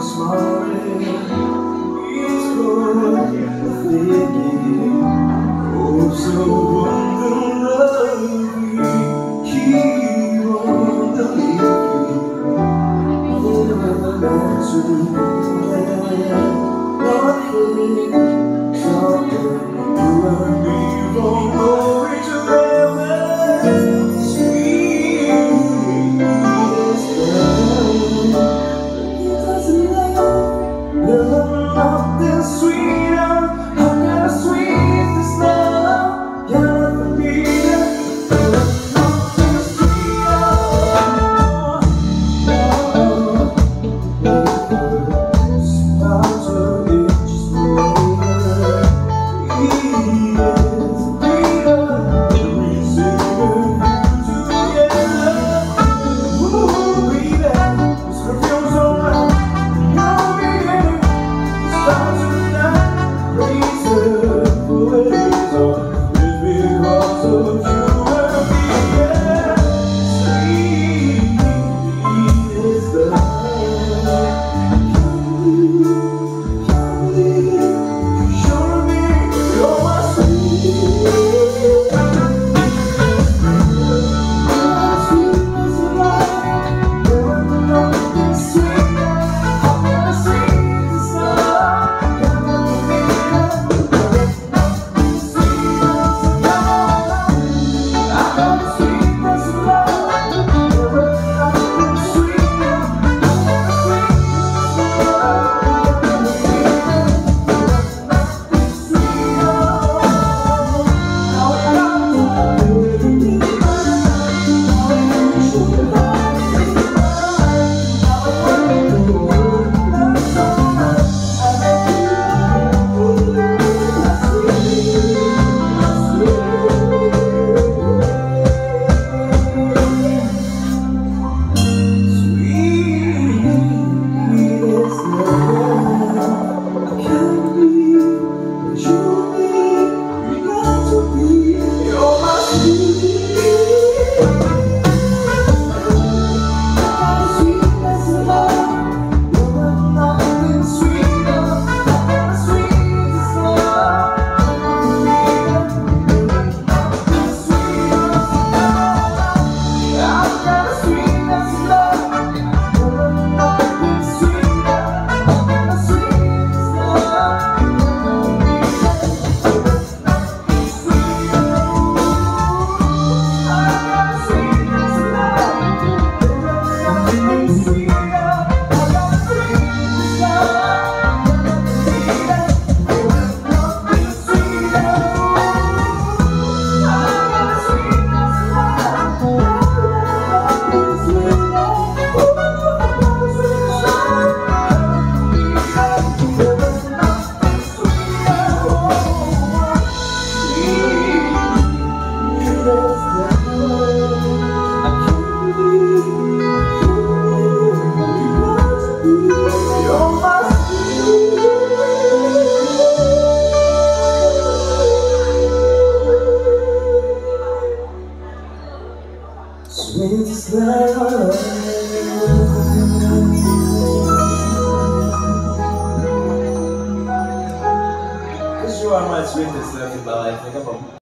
Smiling, it's good thinking, oh so swing this in my life. Like,